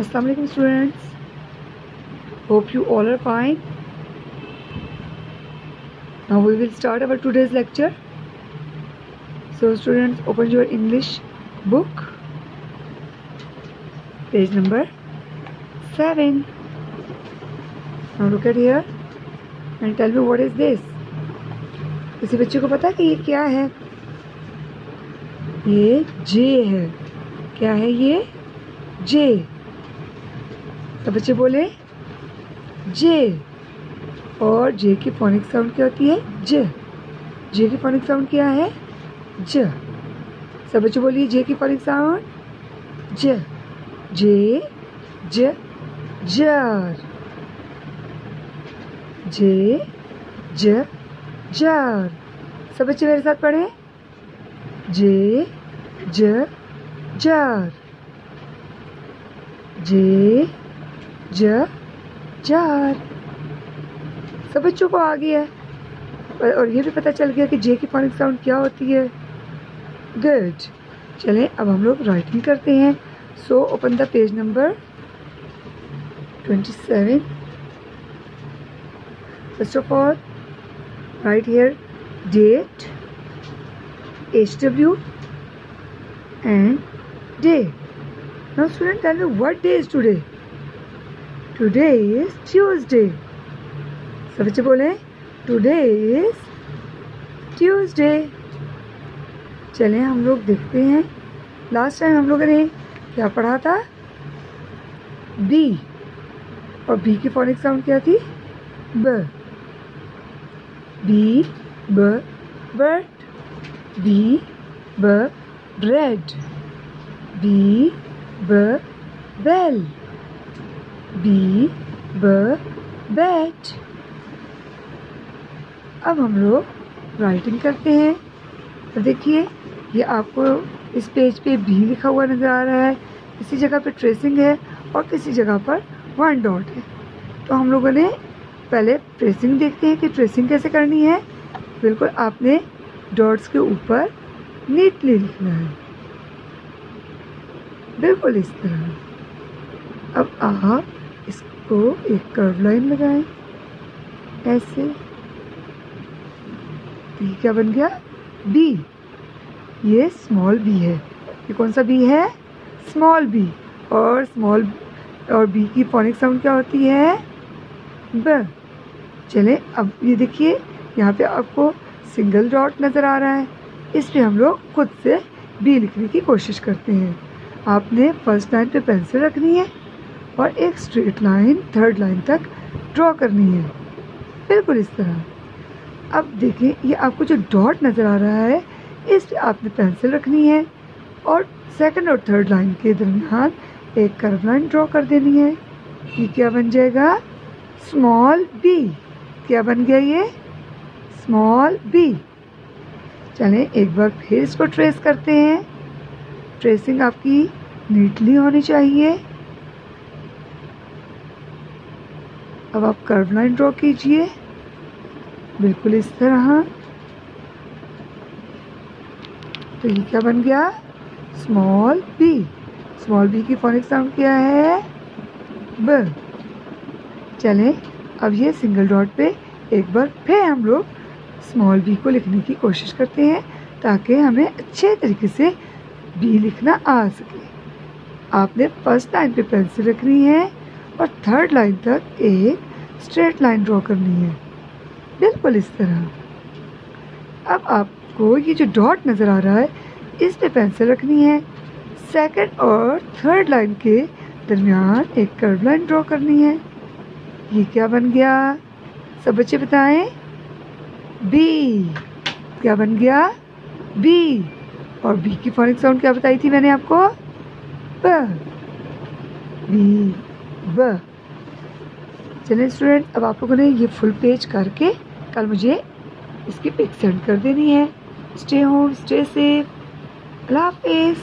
Aslam students hope you all are fine now we will start our today's lecture so students open your English book page number seven now look at here and tell me what is this किसी बच्चे को पता कि ये क्या है? ये जे है। क्या है ये? जे। तो बच्चे बोले जे और जे की फोनिक साउंड क्या होती है? ज जे की फोनिक साउंड क्या है? ज सब बच्चे बोलिए जे की फोनिक साउंड ज जे ज जार जे ज जार सब बच्चे मेरे साथ पढ़े। जे ज जार जे ज जार सब बच्चों को आ गया है। और ये भी पता चल गया कि जे की फोनिक साउंड क्या होती है। गुड चलें, अब हम लोग राइटिंग करते हैं। So open the page number twenty seven first of all write here date H W and day Now, student, tell me what day is today? Today is Tuesday. सब बच्चे बोले टुडे इज़ Tuesday. चलें, हम लोग देखते हैं। Last time हम लोगों ने क्या पढ़ा था? बी और बी की फोनिक साउंड क्या थी? ब बी ब बट बी ब ब्रेड बी ब बेल बी ब बैट अब हम लोग राइटिंग करते हैं। तो देखिए, ये आपको इस पेज पे बी लिखा हुआ नज़र आ रहा है। किसी जगह पे ट्रेसिंग है और किसी जगह पर वन डॉट है। तो हम लोगों ने पहले ट्रेसिंग देखते हैं कि ट्रेसिंग कैसे करनी है। बिल्कुल आपने डॉट्स के ऊपर नीटली लिखना है। बिल्कुल इस तरह। अब आप इसको एक कर्व लाइन लगाएँ। ऐसे। ये क्या बन गया? बी ये स्मॉल बी है। ये कौन सा बी है? स्मॉल बी और स्मॉल और बी की फोनिक साउंड क्या होती है? ब चले, अब ये देखिए, यहाँ पे आपको सिंगल डॉट नज़र आ रहा है। इसलिए हम लोग खुद से बी लिखने की कोशिश करते हैं। आपने फ़र्स्ट लाइन पे पेंसिल रखनी है। और एक स्ट्रेट लाइन थर्ड लाइन तक ड्रॉ करनी है। बिल्कुल इस तरह। अब देखें, ये आपको जो डॉट नज़र आ रहा है इस पर आपने पेंसिल रखनी है और सेकंड और थर्ड लाइन के दरमियान एक कर्व लाइन ड्रॉ कर देनी है। ये क्या बन जाएगा? स्मॉल बी क्या बन गया ये? स्मॉल बी चलें, एक बार फिर इसको ट्रेस करते हैं। ट्रेसिंग आपकी नीटली होनी चाहिए। अब आप कर्व लाइन ड्रॉ कीजिए। बिल्कुल इस तरह। तो ये क्या बन गया? Small B. स्मॉल बी की फोनिक साउंड क्या है? ब। चलें, अब ये सिंगल डॉट पे एक बार फिर हम लोग स्मॉल बी को लिखने की कोशिश करते हैं, ताकि हमें अच्छे तरीके से बी लिखना आ सके। आपने फ़र्स्ट लाइन पे पेंसिल रखनी है। और थर्ड लाइन तक एक स्ट्रेट लाइन ड्रॉ करनी है। बिल्कुल इस तरह। अब आपको ये जो डॉट नज़र आ रहा है इस पे पेंसिल रखनी है। सेकंड और थर्ड लाइन के दरमियान एक कर्व लाइन ड्रॉ करनी है। ये क्या बन गया? सब बच्चे बताएँ। बी क्या बन गया? बी और बी की फोनिक साउंड क्या बताई थी मैंने आपको? ब बी ब चलिए स्टूडेंट अब आप लोगों ने ये फुल पेज करके कल मुझे इसकी पिक सेंड कर देनी है। स्टे होम स्टे सेफ़ अल्लाह हाफिज़।